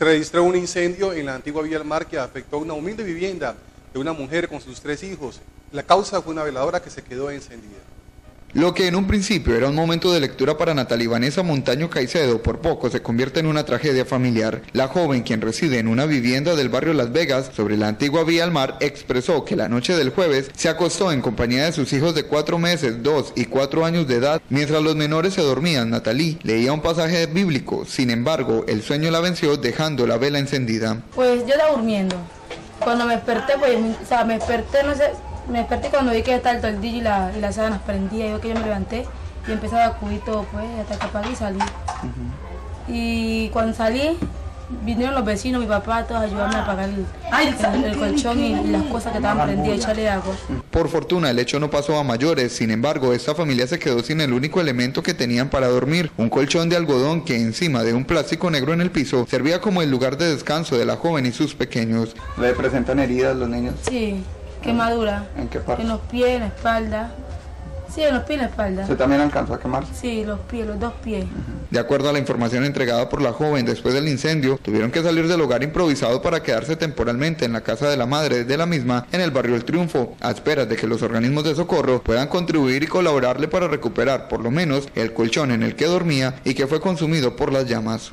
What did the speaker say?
Se registró un incendio en la antigua Vía del Mar que afectó una humilde vivienda de una mujer con sus tres hijos. La causa fue una veladora que se quedó encendida. Lo que en un principio era un momento de lectura para Natalie Vanessa Montaño Caicedo, por poco se convierte en una tragedia familiar. La joven, quien reside en una vivienda del barrio Las Vegas, sobre la antigua vía al mar, expresó que la noche del jueves se acostó en compañía de sus hijos de cuatro meses, dos y cuatro años de edad. Mientras los menores se dormían, Natalie leía un pasaje bíblico. Sin embargo, el sueño la venció dejando la vela encendida. Pues yo estaba durmiendo. Cuando me desperté, pues, o sea, me desperté, no sé, me desperté cuando vi que estaba el toldillo y, la, y las sábanas prendía. Yo que yo me levanté y empezaba a cubrir todo, pues, hasta que apagué y salí. Y cuando salí, vinieron los vecinos, mi papá, todos a ayudarme a apagar el, el- el colchón y, y las cosas que estaban prendidas, echarle agua. Por fortuna, el hecho no pasó a mayores, sin embargo, esta familia se quedó sin el único elemento que tenían para dormir, un colchón de algodón que encima de un plástico negro en el piso servía como el lugar de descanso de la joven y sus pequeños. ¿Le presentan heridas los niños? Sí, quemadura. ¿En qué parte? En los pies, en la espalda. Sí, en los pies y en la espalda. ¿Usted también alcanzó a quemarse? Sí, los pies, los dos pies. De acuerdo a la información entregada por la joven después del incendio, tuvieron que salir del hogar improvisado para quedarse temporalmente en la casa de la madre de la misma en el barrio El Triunfo, a esperas de que los organismos de socorro puedan contribuir y colaborarle para recuperar por lo menos el colchón en el que dormía y que fue consumido por las llamas.